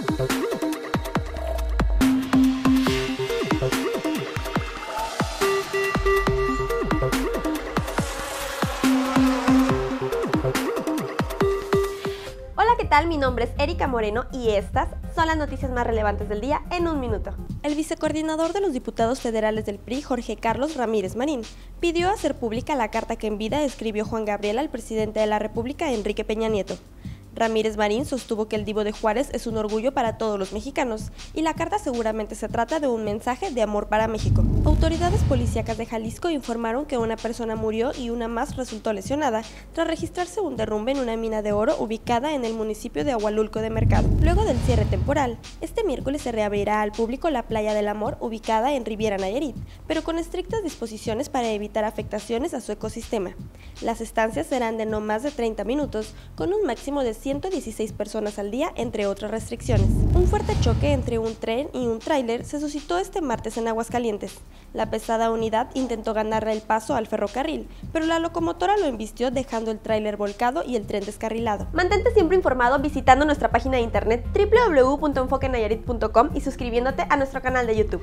Hola, ¿qué tal? Mi nombre es Erika Moreno y estas son las noticias más relevantes del día en un minuto. El vicecoordinador de los diputados federales del PRI, Jorge Carlos Ramírez Marín, pidió hacer pública la carta que en vida escribió Juan Gabriel al presidente de la República, Enrique Peña Nieto. Ramírez Marín sostuvo que el Divo de Juárez es un orgullo para todos los mexicanos y la carta seguramente se trata de un mensaje de amor para México. Autoridades policíacas de Jalisco informaron que una persona murió y una más resultó lesionada tras registrarse un derrumbe en una mina de oro ubicada en el municipio de Agualulco de Mercado. Luego del cierre temporal, este miércoles se reabrirá al público la Playa del Amor ubicada en Riviera Nayarit, pero con estrictas disposiciones para evitar afectaciones a su ecosistema. Las estancias serán de no más de 30 minutos, con un máximo de 116 personas al día, entre otras restricciones. Un fuerte choque entre un tren y un tráiler se suscitó este martes en Aguascalientes. La pesada unidad intentó ganarle el paso al ferrocarril, pero la locomotora lo embistió dejando el tráiler volcado y el tren descarrilado. Mantente siempre informado visitando nuestra página de internet www.enfoquenayarit.com y suscribiéndote a nuestro canal de YouTube.